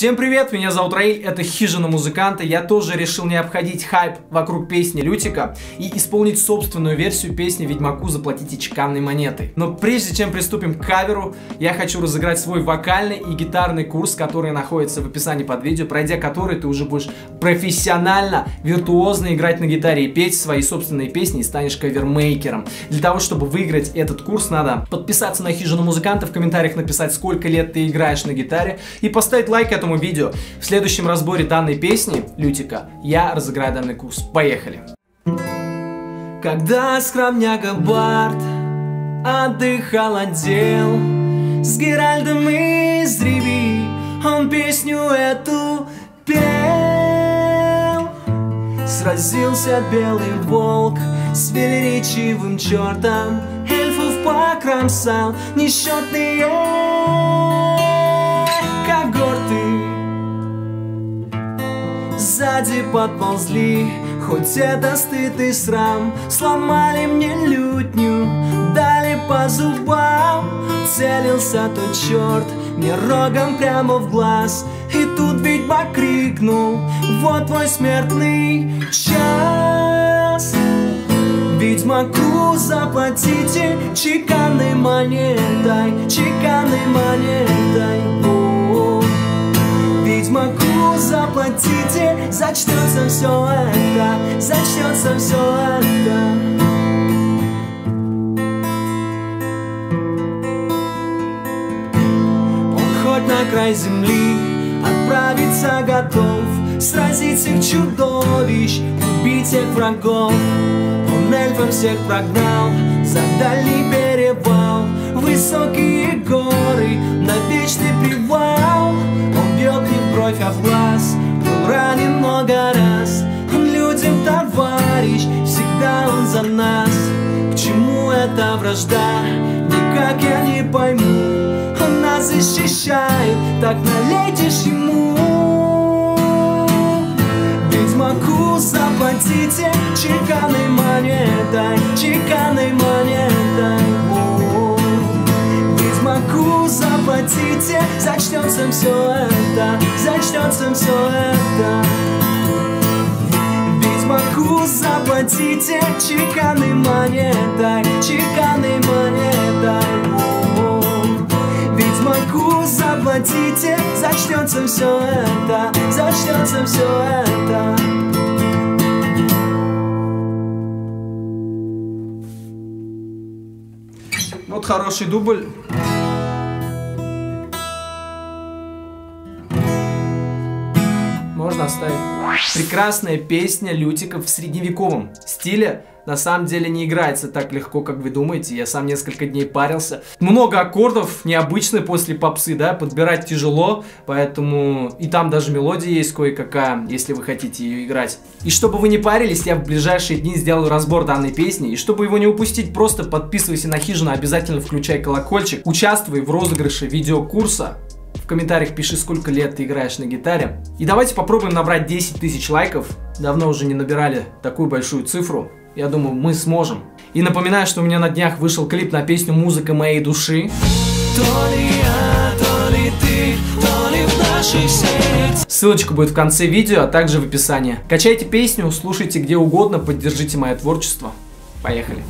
Всем привет, меня зовут Раиль, это Хижина Музыканта. Я тоже решил не обходить хайп вокруг песни Лютика и исполнить собственную версию песни Ведьмаку «Заплатите чеканной монетой». Но прежде чем приступим к каверу, я хочу разыграть свой вокальный и гитарный курс, который находится в описании под видео, пройдя который ты уже будешь профессионально, виртуозно играть на гитаре и петь свои собственные песни и станешь кавермейкером. Для того, чтобы выиграть этот курс, надо подписаться на Хижину Музыканта, в комментариях написать, сколько лет ты играешь на гитаре и поставить лайк этому видео. В следующем разборе данной песни, Лютика, я разыграю данный курс. Поехали! Когда скромняга Барт отдыхал отдел С Геральдом из Риви он песню эту пел Сразился белый волк с велеречивым чертом Эльфов покромсал несчетные сзади подползли Хоть это стыд и срам. Сломали мне лютню Дали по зубам. Целился тот черт Мне рогом прямо в глаз. И тут ведьма крикнул Вот твой смертный час Ведьмаку заплатите чеканной монетой Чеканной монетой заплатите, зачнется все это, зачнется все это. На край земли отправиться готов, сразить всех чудовищ, убить всех врагов. Он эльфом всех прогнал, за дальний перевал, высокие горы, на вечный привал. За нас. К чему эта вражда, никак я не пойму. Он нас защищает, так налетишь ему. Ведьмаку заплатите чеканной монетой, чеканной монетой. О, Ведьмаку заплатите, зачнется все это, зачнется все это. Ведьмаку заплатите чеканной монетой, чеканной монетой. О, Ведьмаку заплатите, зачнется все это, зачнется все это. Вот хороший дубль. Можно оставить. Прекрасная песня Лютика в средневековом стиле. На самом деле не играется так легко, как вы думаете. Я сам несколько дней парился. Много аккордов, необычные после попсы, да, подбирать тяжело, поэтому и там даже мелодия есть кое-какая, если вы хотите ее играть. И чтобы вы не парились, я в ближайшие дни сделаю разбор данной песни. И чтобы его не упустить, просто подписывайся на хижину, обязательно включай колокольчик, участвуй в розыгрыше видеокурса. Комментариях пиши, сколько лет ты играешь на гитаре. И давайте попробуем набрать 10 тысяч лайков. Давно уже не набирали такую большую цифру. Я думаю, мы сможем. И напоминаю, что у меня на днях вышел клип на песню «Музыка моей души». То ли я, то ли ты, то ли в нашей сети. Ссылочка будет в конце видео, а также в описании. Качайте песню, слушайте где угодно, поддержите мое творчество. Поехали.